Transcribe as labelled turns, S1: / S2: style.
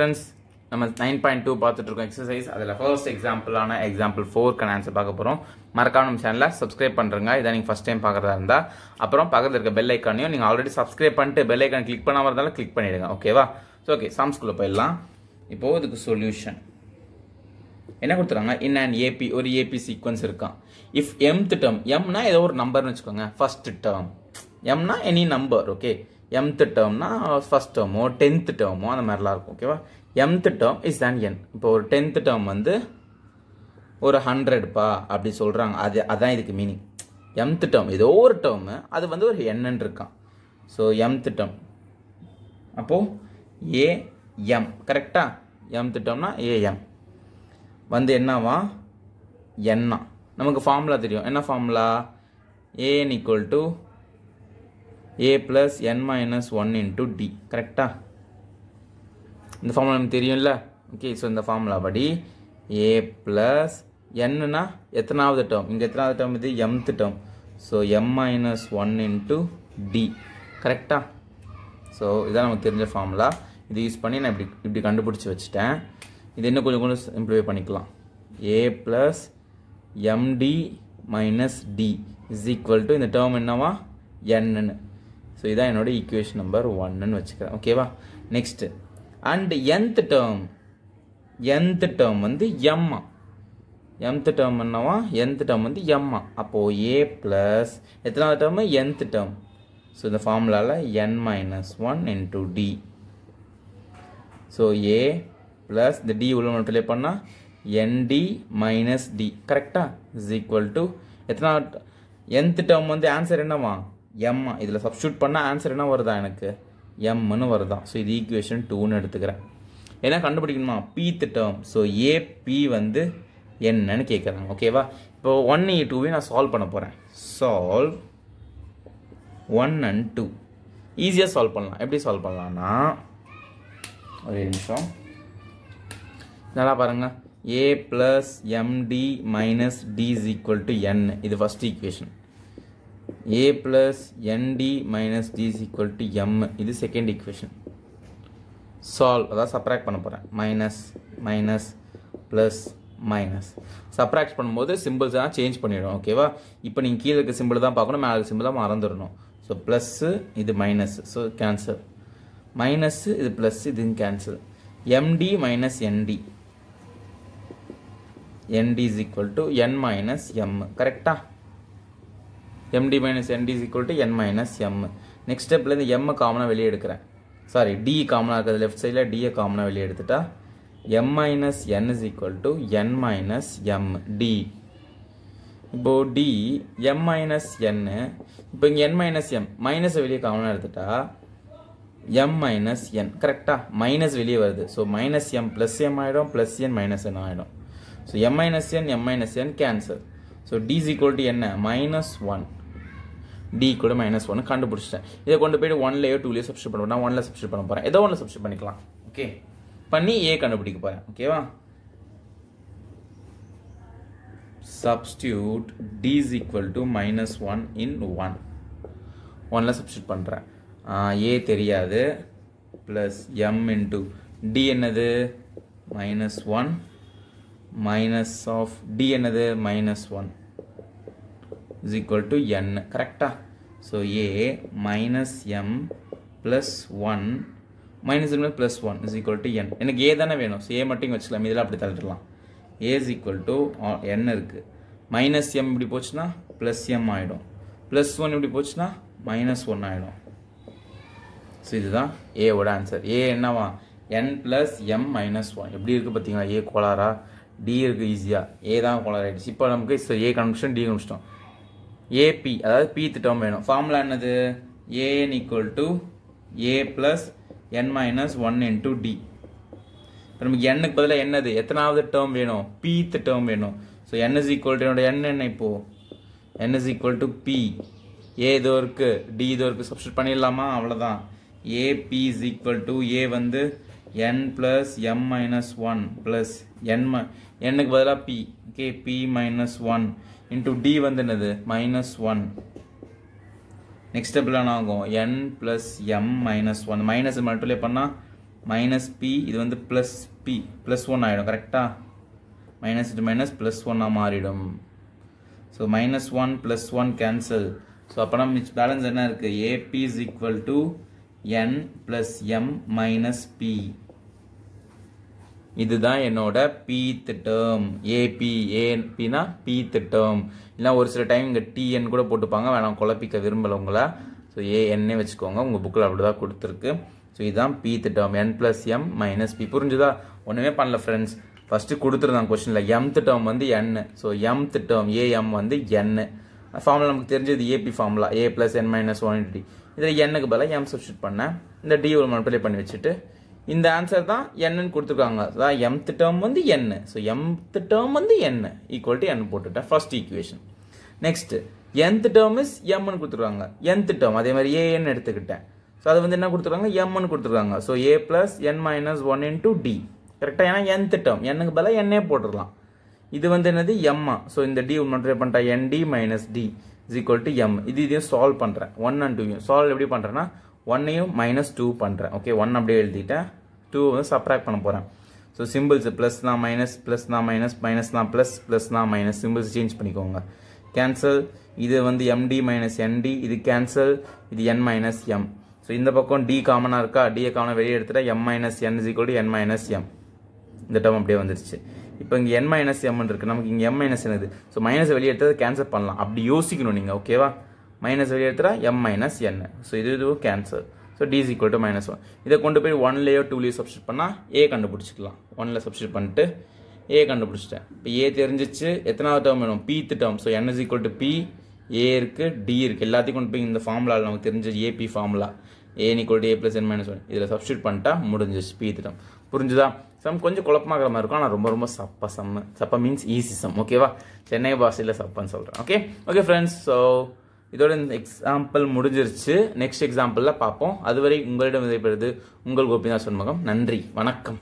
S1: Friends நம்ம nine point two பார்த்துட்ருக்கோம் exercise அதில் ஃபர்ஸ்ட் எக்ஸாம்பிளான எக்ஸாம்பிள் ஃபோர்க்கான ஆன்சர் பார்க்க போகிறோம் மறக்காம நம்ம சேனலை சப்ஸ்கிரைப் பண்ணுறங்க இதை நீங்கள் ஃபஸ்ட் டைம் பார்க்குறதா இருந்தால் அப்புறம் பக்கத்தில் இருக்க பெல் ஐக்கானையும் நீங்கள் ஆல்ரெடி சப்ஸ்கிரைப் பண்ணிட்டு பெல் ஐக்கான் கிளிக் பண்ணாமல் இருந்தாலும் கிளிக் பண்ணிடுங்க. ஓகேவா ஸோ ஓகே சாம்ஸ்குள்ளே போயிடலாம். இப்போது இதுக்கு சொல்யூஷன் என்ன கொடுத்துறாங்க இன் அண்ட் ஏபி ஒரு ஏபி சீக்வன்ஸ் இருக்கான் இஃப் எம்த் டேர்ம் எம்னா ஏதோ ஒரு நம்பர்னு வச்சுக்கோங்க. ஃபர்ஸ்ட் டேர்ம் எம்னா எனி நம்பர் ஓகே எம்த் டேர்ம்னா ஃபஸ்ட் டேர்மோ டென்த் டேர்மோ அந்த மாதிரிலாம் இருக்கும் ஓகேவா mth term is and N இப்போ ஒரு டென்த் டேர்ம் வந்து ஒரு ஹண்ட்ரட்ப்பா அப்படி சொல்கிறாங்க அது அதான் இதுக்கு மீனிங் எம்த் டேர்ம் ஏதோ ஒரு டேர்மு அது வந்து ஒரு என்னன்னு இருக்கான் ஸோ எம்த் டேர்ம் அப்போது ஏஎம் கரெக்டா எம்த் டேர்ம்னா ஏஎம் வந்து என்னவா? எண்ணா நமக்கு ஃபார்முலா தெரியும். என்ன formula A N equal to A plus N minus one into D கரெக்டா இந்த ஃபார்முலா நமக்கு தெரியும்ல? ஓகே ஸோ இந்த ஃபார்முலா படி ஏ ப்ளஸ் என்னன்னா எத்தனாவது டேர்ம் இங்கே எத்தனாவது டேர்ம் இது mth term so M minus one into D கரெக்டா ஸோ இதான் நமக்கு தெரிஞ்ச ஃபார்முலா இது யூஸ் பண்ணி நான் இப்படி இப்படி கண்டுபிடிச்சி வச்சுட்டேன். இது இன்னும் கொஞ்சம் கொஞ்சம் சிம்பிளிஃபை பண்ணிக்கலாம். A plus M D minus D is equal to இந்த டேர்ம் என்னவா? என்னன்னு ஸோ இதான் என்னோட ஈக்குவேஷன் நம்பர் ஒன்னு வச்சுக்கிறேன். ஓகேவா next and nth term nth term வந்து எம்மா எம்த் டேர்ம் என்னவா? என்த் டேர்ம் வந்து எம்மா அப்போது ஏ ப்ளஸ் எத்தனாவது டேர்மு என்த் டேர்ம் ஸோ இந்த ஃபார்முலாவில் N minus one into D so A plus இந்த டி உள்ள மல்டிப்ளை பண்ணால் என்டி மைனஸ் டி கரெக்டாக இஸ் ஈக்குவல் டு எத்தனாவது என்த் டேர்ம் வந்து ஆன்சர் என்னவா? எம்மா இதில் சப்ஸ்டியூட் பண்ணால் ஆன்சர் என்ன வருதா எனக்கு? எம்னு வருதான் ஸோ இது ஈக்குவேஷன் டூன்னு எடுத்துக்கிறேன். என்ன கண்டுபிடிக்கணுமா? பீத் டேர்ம் ஸோ ஏபி வந்து என்னன்னு கேட்குறாங்க ஓகேவா இப்போ ஒன் இ டூவே நான் சால்வ் பண்ண போகிறேன் சால்வ் ஒன் அண்ட் டூ ஈஸியாக சால்வ் பண்ணலாம். எப்படி சால்வ் பண்ணலாம்னா ஒரே நிமிஷம். நல்லா பாருங்க. A plus M D minus D is equal to N இது first equation A plus N D minus D is equal to M இது செகண்ட் ஈக்குவேஷன் சால்வ் அதாவது சப்ராக்ட் பண்ண போகிறேன் minus minus plus minus subtract பண்ணும்போது symbols தான் change பண்ணிடும் ஓகேவா இப்போ நீங்கள் கீழே இருக்க சிம்பிள் தான் பார்க்கணும் மேலே சிம்பிள் தான் மறந்துடணும். ஸோ ப்ளஸ்ஸு இது மைனஸ் ஸோ கேன்சல் மைனஸ் இது ப்ளஸ் இதுன்னு cancel M D minus N D N D is equal to N minus M கரெக்டாக M D minus N D is equal to N minus M next ஸ்டெப்பில் எம்மை காமனாக வெளியே எடுக்கிறேன். Sorry D காமனாக இருக்கிறது லெஃப்ட் சைடில் டியை காமனாக வெளியே எடுத்துட்டா M minus N is equal to N minus M D இப்போ டி எம் மைனஸ் என் இப்போ இங்கே என் மைனஸ் எம் மைனஸை வெளியே காமனாக எடுத்துட்டா எம் மைனஸ் என் கரெக்டாக மைனஸ் வெளியே வருது. So minus M plus M ஆகிடும் ப்ளஸ் என் மைனஸ் என் ஆகிடும் so M minus N M minus N cancel so D equal to என்ன? மைனஸ் ஒன் டி கூட மைனஸ் ஒன்று கண்டுபிடிச்சிட்டேன். இதை கொண்டு போயிட்டு ஒன்லேயோ டூலேயோ சப்ஸ்டியூட் பண்ண நான் ஒன்ல சப்ஸ்டியூட் பண்ண போகிறேன் ஏதோ ஒன்று சப்ஸ்டியூட் பண்ணிக்கலாம். ஓகே பண்ணி ஏ கண்டுபிடிக்க போகிறேன் ஓகேவா substitute D is equal to minus one in one ஒன்ல சப்ஸ்டியூட் பண்ணுறேன் ஏ தெரியாது. ப்ளஸ் எம் இன்ட்டு டி என்னது? Minus one minus of D என்னது? Minus one is equal to N கரெக்டா so A minus M plus one minus M plus one is equal to N எனக்கு ஏ தானே வேணும். So ஏ மட்டும் வச்சுக்கலாம். இதில் அப்படி தள்ளிடலாம். A is equal to N இருக்குது மைனஸ் எம் இப்படி போச்சுன்னா ப்ளஸ் எம் ஆகிடும் ப்ளஸ் ஒன் இப்படி போச்சுன்னா மைனஸ் ஒன் ஆகிடும் ஸோ இதுதான் ஏவோட ஆன்சர் ஏ என்னவா? N plus M minus one எப்படி இருக்குது பார்த்தீங்களா ஏ கோளாரா டி இருக்குது ஈஸியாக ஏ தான் கோளார் ஆகிடுச்சு இப்போ நமக்கு ஏ கண்டுபிடிச்சோம் டி கண்டுபிடிச்சிட்டோம் ஏபி அதாவது பி டேர்ம் வேணும். ஃபார்முலா என்னது? A N equal to A plus N minus one into D இப்போ நமக்கு எண்ணுக்கு பதிலாக என்னது? எத்தனாவது டேர்ம் வேணும்? பி டேர்ம் வேணும். So N is equal to என்னோட எண் என்ன இப்போ? N is equal to P A இதோ இருக்குது டி இதோ இருக்குது சப்ஸ்டியூட் பண்ணிடலாமா? அவ்வளோதான் AP is equal to A வந்து N plus M minus one plus N எண்ணுக்கு பதிலாக P okay P minus one into D வந்து என்னது மைனஸ் ஒன் நெக்ஸ்ட் ஸ்டெப்பில் என்ன ஆகும்? N plus M minus one minus multiply பண்ணால் மைனஸ் பி இது வந்து ப்ளஸ் பி ப்ளஸ் ஒன் ஆகிடும் கரெக்டாக மைனஸ் இன்ட்டு மைனஸ் ப்ளஸ் ஒன்னாக மாறிடும். So minus one plus one cancel so அப்போனா மிச் பேலன்ஸ் என்ன இருக்குது AP is equal to N plus M minus P இதுதான் என்னோட பீத் டேர்ம் ஏபி ஏபினா பீத் டேர்ம் இல்லை ஒரு சில டைம் இங்கே டிஎன் கூட போட்டுப்பாங்க. வேணாம் குழப்பிக்க விரும்பலவங்களா ஸோ ஏஎன்னே வச்சுக்கோங்க. உங்கள் புக்கில் அப்படி தான் கொடுத்துருக்கு. ஸோ இதுதான் pth term N plus M minus P புரிஞ்சுதா? ஒன்றுமே பண்ணல ஃப்ரெண்ட்ஸ் ஃபஸ்ட்டு கொடுத்துருந்தாங்க கொஸ்டினில் எம்த் டேர்ம் வந்து N so mth term A M வந்து என் ஃபார்முலா நமக்கு தெரிஞ்சது AP formula A plus N minus one D இதில் எண்ணுக்கு பதிலாக எம் சப்ஸ்டியூட் பண்ணேன். இந்த டி ஒரு மல்டிப்ளை பண்ணி வச்சுட்டு இந்த ஆன்சர் தான் என்னன்னு கொடுத்துருக்காங்க. அதான் எம்த் டேர்ம் வந்து என்ன ஸோ எம்த் டேர்ம் வந்து என்ன ஈக்குவல் டு என் போட்டுட்டேன் first equation next nth term is எம்னு கொடுத்துருக்காங்க. என்த் டேர்ம் அதே மாதிரி ஏன்னு எடுத்துக்கிட்டேன். ஸோ அது வந்து என்ன கொடுத்துருக்காங்க? எம்னு கொடுத்துருக்காங்க. So A plus N minus one into D கரெக்டாக ஏன்னா என்த் டேர்ம் என்னுக்கு பதிலாக என்னே போட்டுடலாம். இது வந்து என்னது? எம்மா ஸோ இந்த டி மல்டிப்ளை பண்ணிட்டா N D minus D is equal to M இது இதையும் சால்வ் பண்ணுறேன் ஒன் அண்ட் டூயும் சால்வ் எப்படி பண்ணுறேன்னா ஒன்னையும் மைனஸ் டூ பண்ணுறேன் ஓகே ஒன் அப்படியே எழுதிட்டேன் டூ வந்து சப்ராக்ட் பண்ண போகிறேன் ஸோ சிம்பிள்ஸ் ப்ளஸ் தான் மைனஸ் ப்ளஸ் தான் மைனஸ் மைனஸ் தான் ப்ளஸ் ப்ளஸ் தான் மைனஸ் சிம்பிள்ஸ் சேஞ்ச் பண்ணிக்கோங்க. கேன்சல் இது வந்து எம்டி மைனஸ் என்டி இது கேன்சல் இது என் மைனஸ் எம் ஸோ இந்த பக்கம் டி காமனாக இருக்கா? டியை காமனாக வெளியே எடுத்துட்டா M minus N is equal to N minus M இந்த டேர்ம் அப்படியே வந்துருச்சு. இப்போ இங்கே என் மைனஸ் எம்னு இருக்குது நமக்கு இங்கே எம் மைனஸ் என்னது ஸோ மைனஸ் வெளியே எடுத்தது கேன்சல் பண்ணலாம். அப்படி யோசிக்கணும் நீங்கள் ஓகேவா மைனஸ் வெளியே எம் மைனஸ் என் ஸோ இது இதுவும் cancel so D is equal to minus one இதை கொண்டு போய் ஒன்லேயோ டூலேயோ சப்ஸ்டியூட் பண்ணால் ஏ கண்டுபிடிச்சிக்கலாம். ஒன்ல சப்ஸ்டியூட் பண்ணிட்டு ஏ கண்டுபிடிச்சிட்டேன். இப்போ ஏ தெரிஞ்சிச்சு. எத்தனாவது டேர்ம் வேணும்? Pth term so N is equal to P A இருக்கு டி இருக்கு. எல்லாத்தையும் கொண்டு போய் இந்த ஃபார்முலாவில் நமக்கு தெரிஞ்ச AP formula A equal to A plus N minus one இதில் சப்ஸ்டியூட் பண்ணிட்டா முடிஞ்சிச்சு பீத் டேர்ம் புரிஞ்சுதா? சம் கொஞ்சம் குழப்பமாகிற மாதிரி இருக்கும். ஆனால் ரொம்ப ரொம்ப சப்பா சம்மு. சப்பா மீன்ஸ் ஈஸி சம் ஓகேவா சென்னை பாஷையில் சப்பான்னு சொல்கிறேன் ஓகே ஓகே ஃப்ரெண்ட்ஸ் ஸோ இதோட இந்த எக்ஸாம்பிள் முடிஞ்சிருச்சு நெக்ஸ்ட் எக்ஸாம்பிளில் பார்ப்போம். அதுவரை உங்களிடம் விதைப்படுது உங்கள் கோபிநாத் சண்முகம். நன்றி. வணக்கம்.